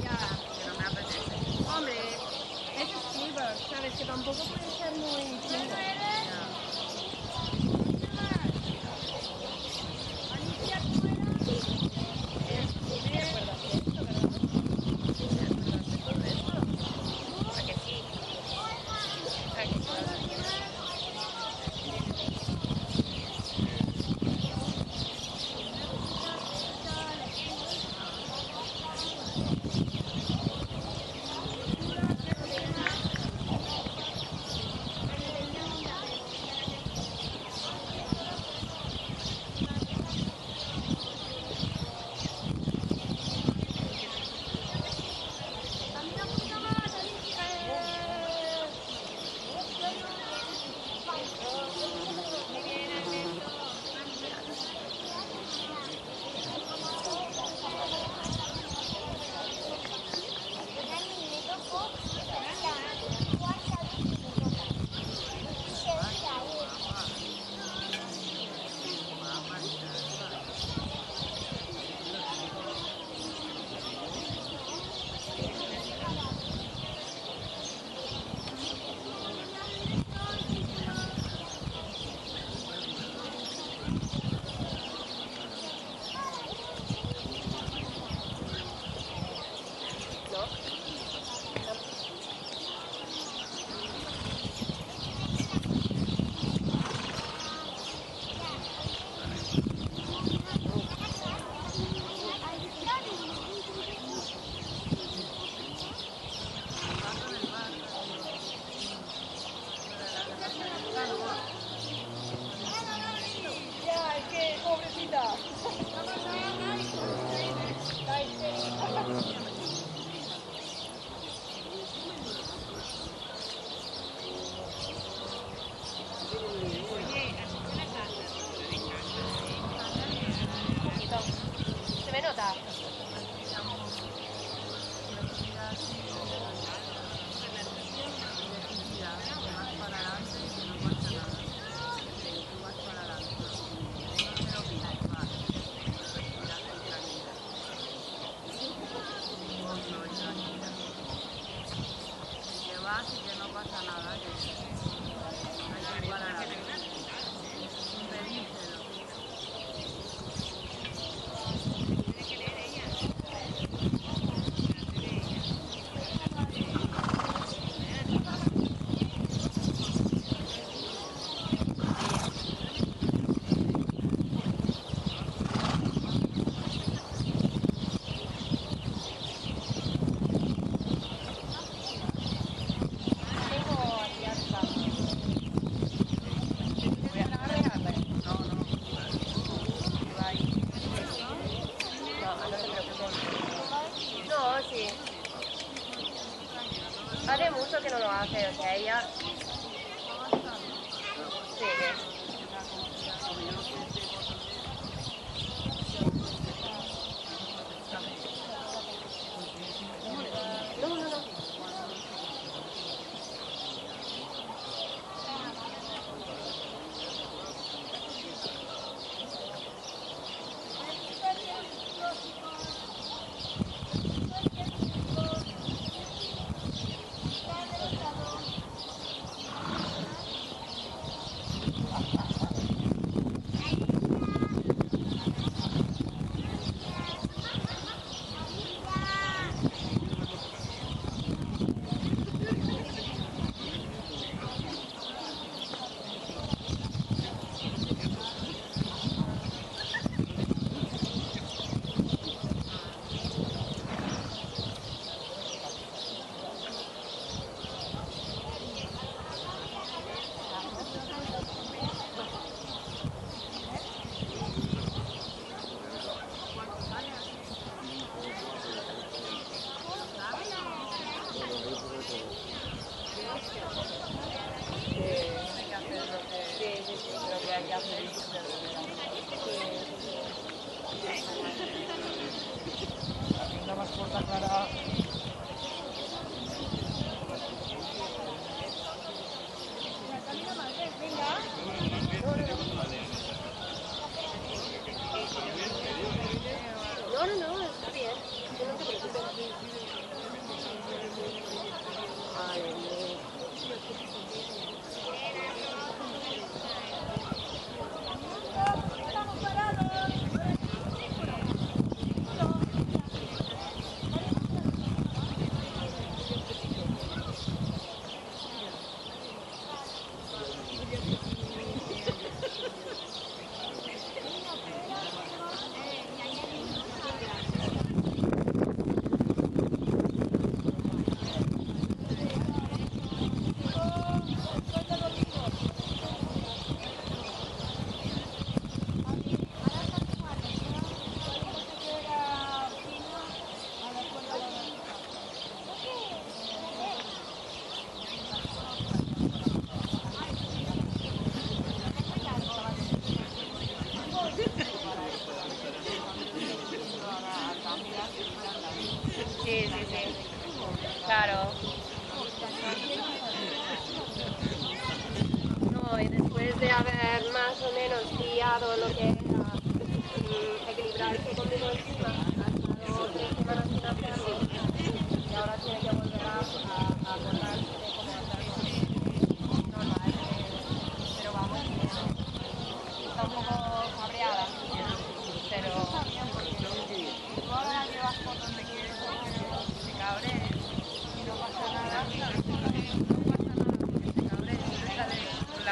ya, porque no me apetece. Hombre, es estilo, ¿sabes? Que tampoco puede ser muy...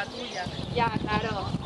tuya. Ya, claro.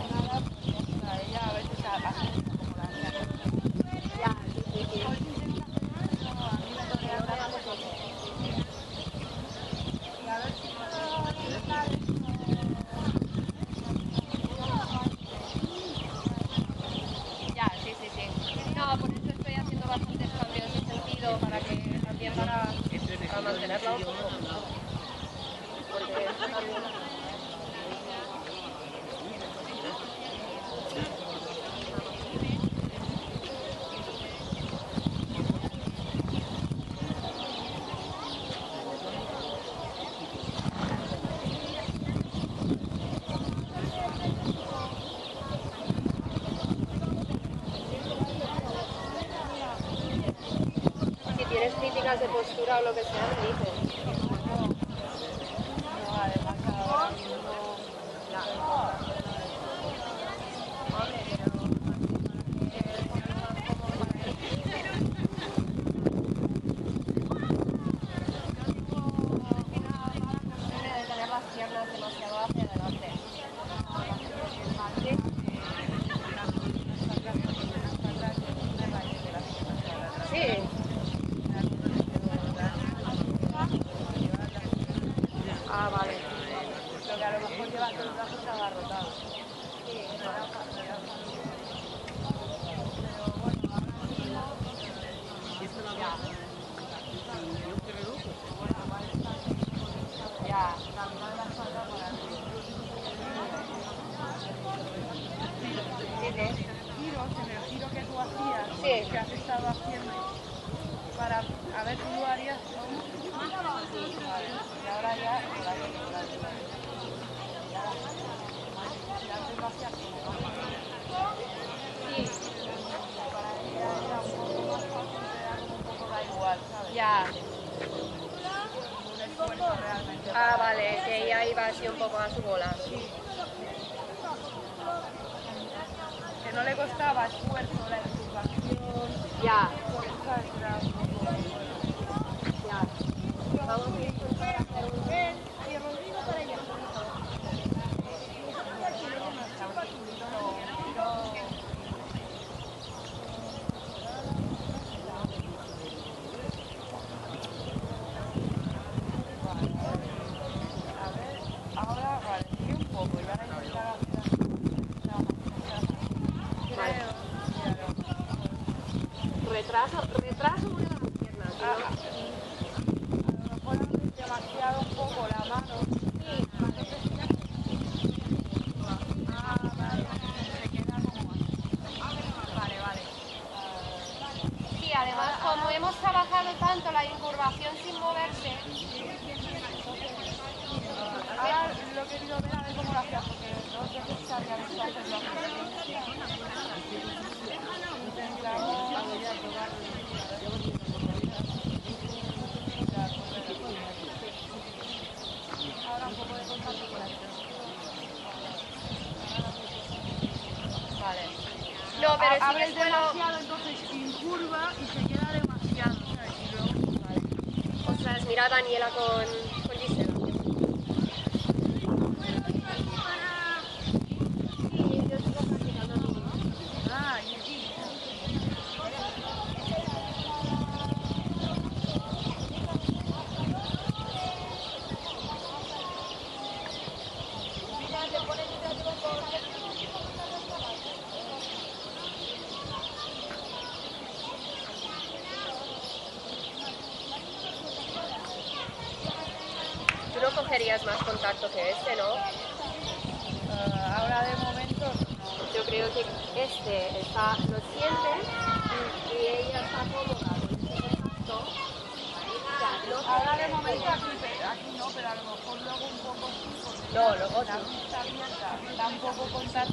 lo que sea me dices. Además 尼拉哥。más contacto que este, ¿no? Uh, ahora de momento no. Yo creo que este está, lo siente y, y ella está cómoda con este contacto. Ahora de momento aquí, aquí no, pero a lo mejor luego un poco sí, porque no, luego la sí. está abierta, un poco contacto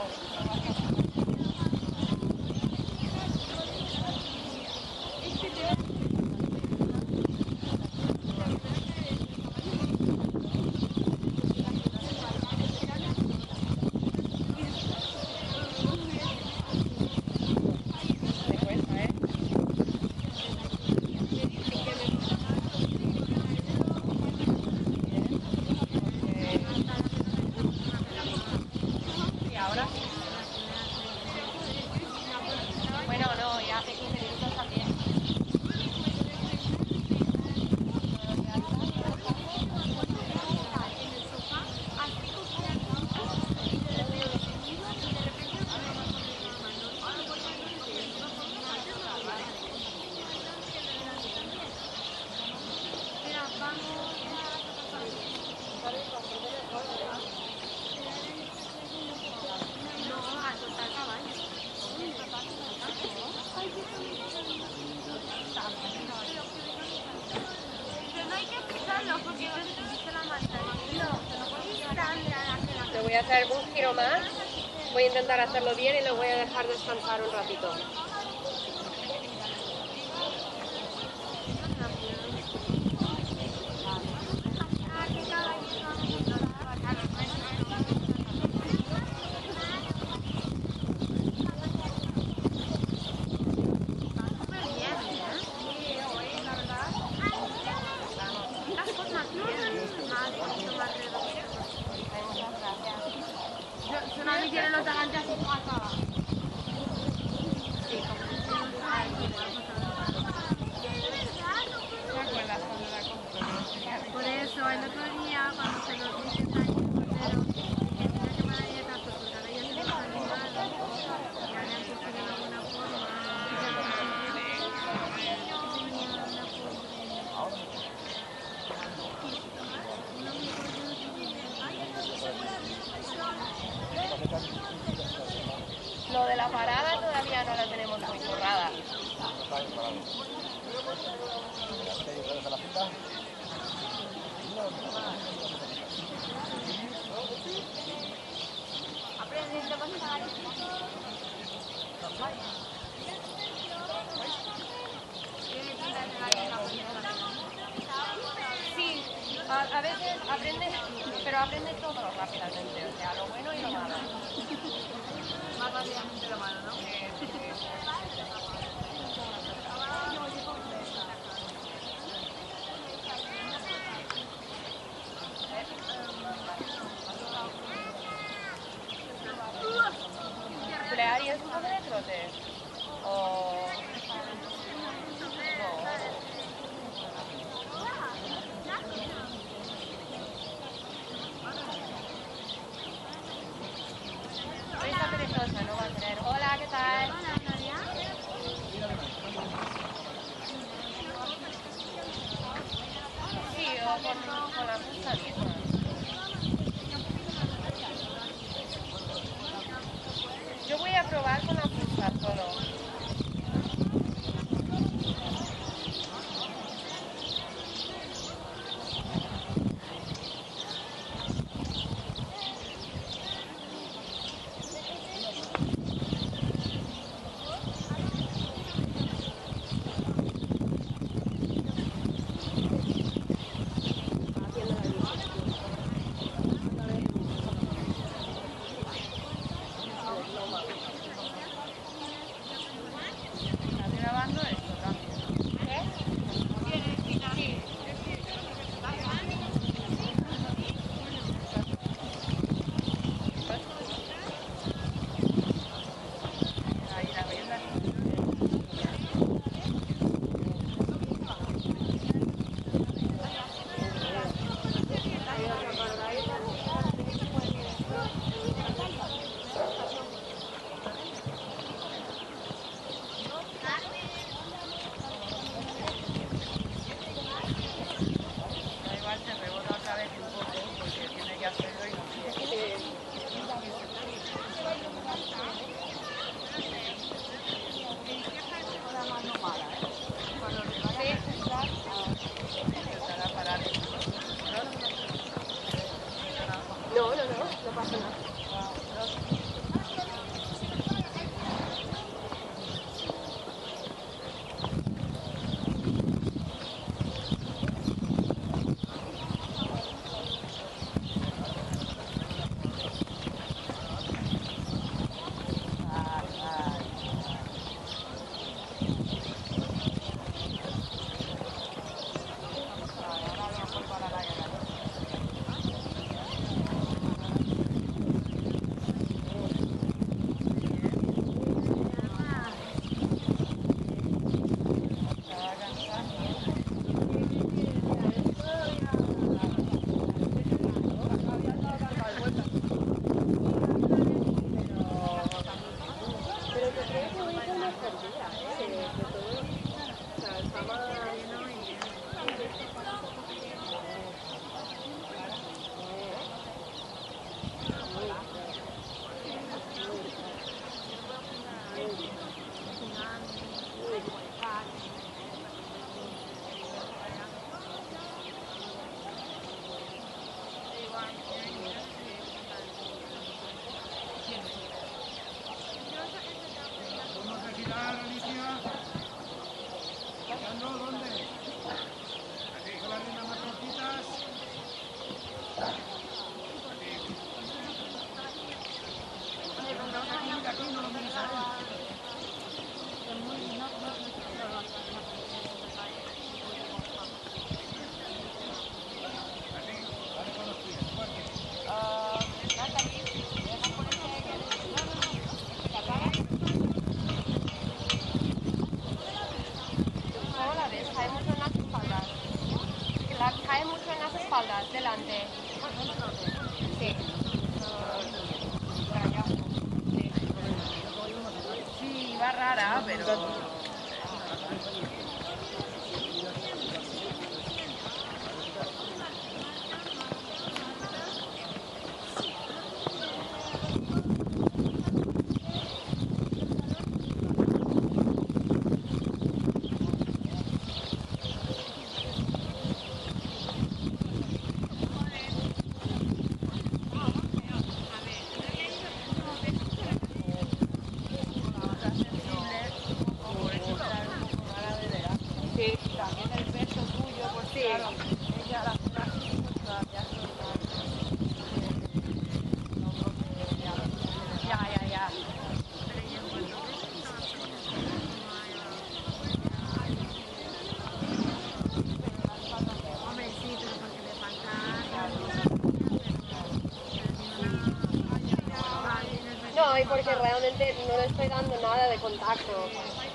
hacer un giro más, voy a intentar hacerlo bien y lo voy a dejar descansar un ratito. parada todavía no la tenemos muy borrada. Sí a, veces aprendes, pero aprendes todo rápidamente, o sea, lo bueno y lo malo. Más rápidamente lo malo, ¿no? Eh, eh, es un padre? O...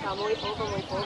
Và bôi tối.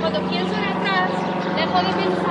cuando pienso en atrás, dejo de pensar.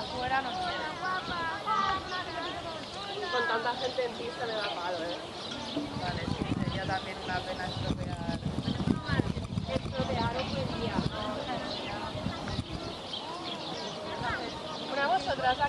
afuera no sé. Con tanta gente en pista me da palo, ¿eh? Vale, sí, sería también una pena estropear. Estropear un día. ¿no? Una vosotras, ¿la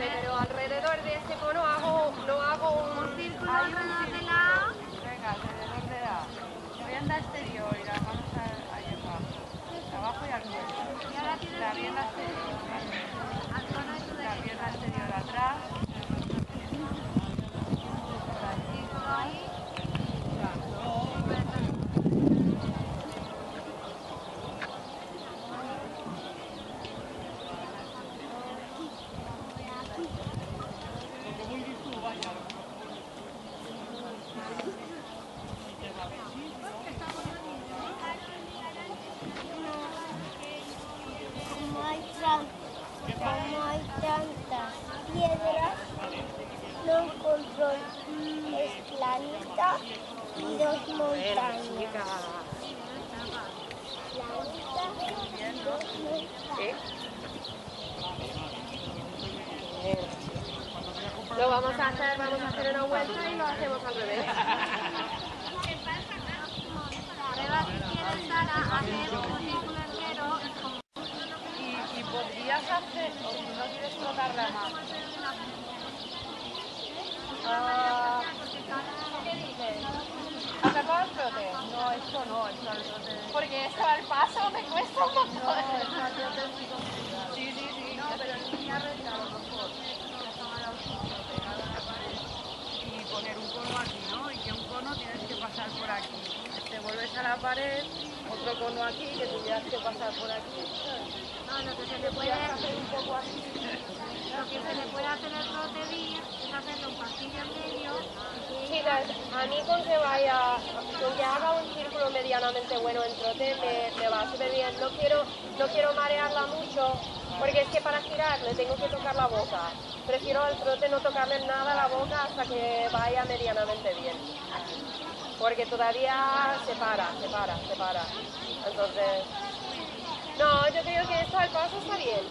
Vale, pero alrededor de este cono hago, no hago un círculo alrededor. Porque esto al paso me cuesta un montón. Sí, sí, sí. No, pero en línea recta a lo mejor. Y poner un cono aquí, ¿no? Y que un cono tienes que pasar por aquí. Te vuelves a la pared, otro cono aquí, que tuvieras que pasar por aquí. No, lo que se le puede hacer un poco así. Lo que se le puede hacer el trote bien es hacerle un pasillo en medio a mí con que vaya, con que haga un círculo medianamente bueno en trote me, me va súper bien. No quiero, no quiero marearla mucho, porque es que para girar le tengo que tocar la boca. Prefiero al trote no tocarle nada la boca hasta que vaya medianamente bien. Porque todavía se para, se para, se para. Entonces, no, yo creo que esto al paso está bien.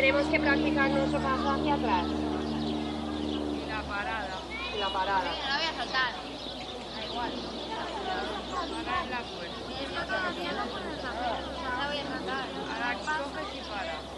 Tenemos que practicar nuestro paso hacia atrás Y la parada. y la parada. No la voy a soltar. Da igual. Ahora es la fuerza. Y eso todavía no puedes hacer. No la voy a soltar. Ahora coges y para. Para.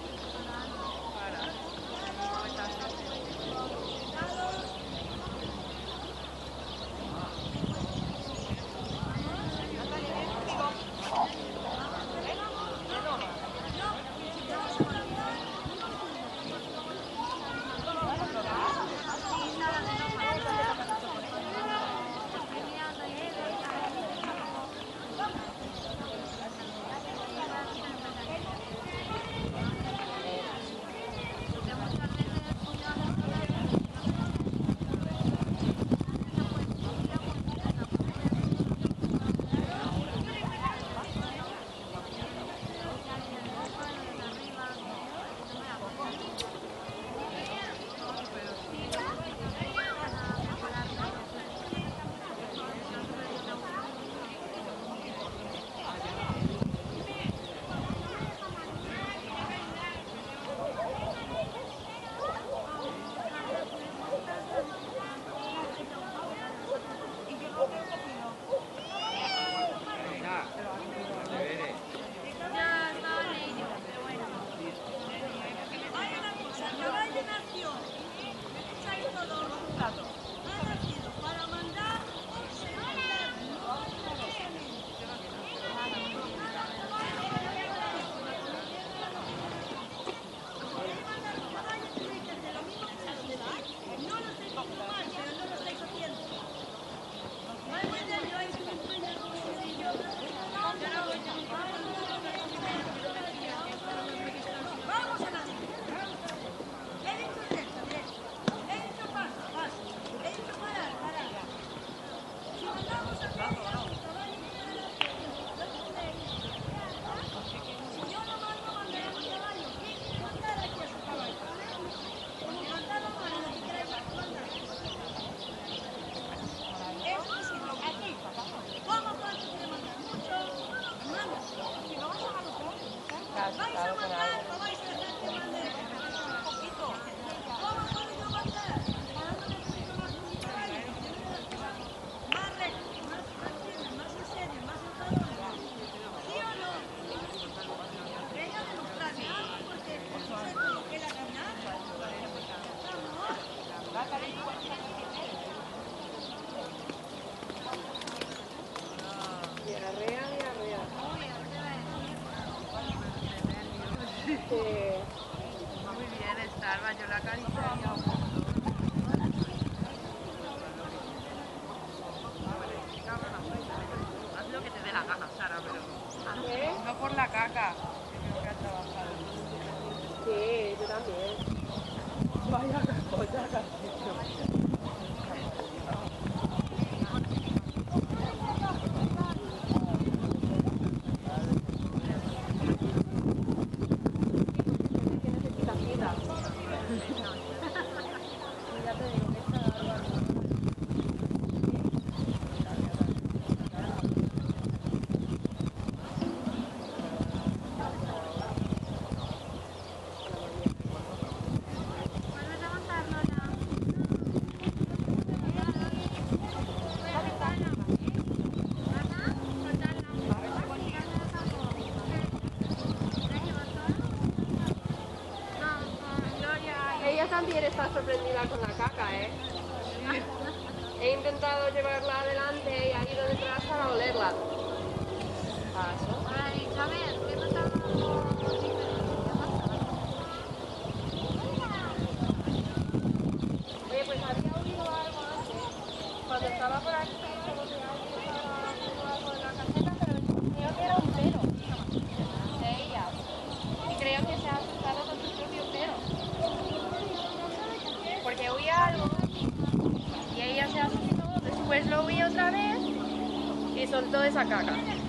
también está sorprendida con la caca, ¿eh? He intentado llevarla adelante y ha ido detrás para olerla. Ay, a ver, ¿qué pasaba? toda esa caca.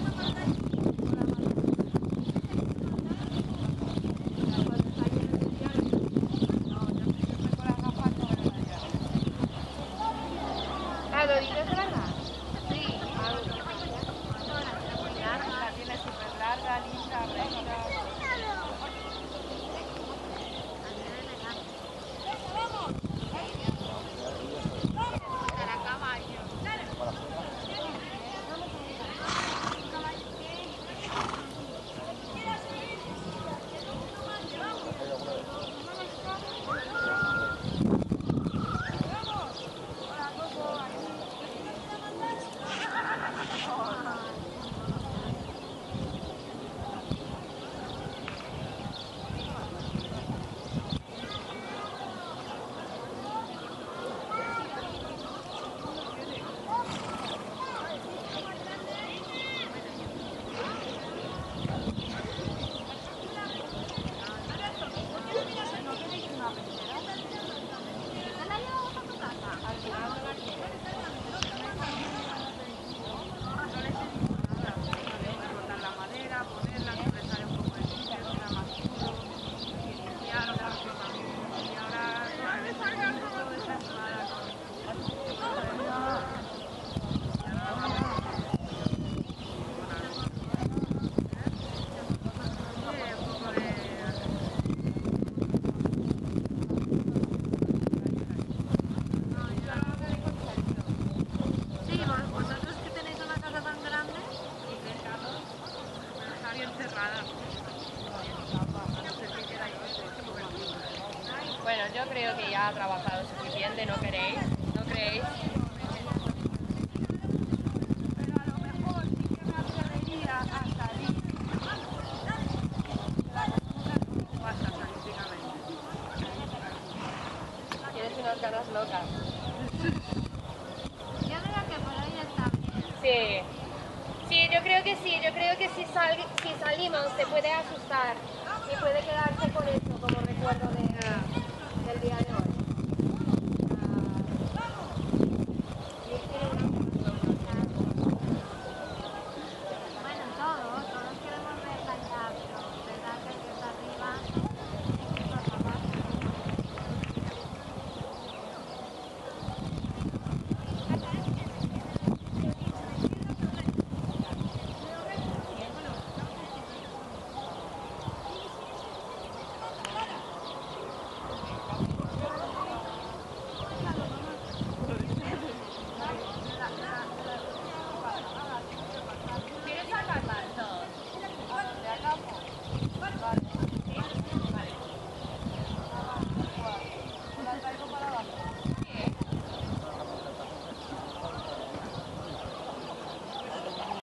anima, usted puede asustar.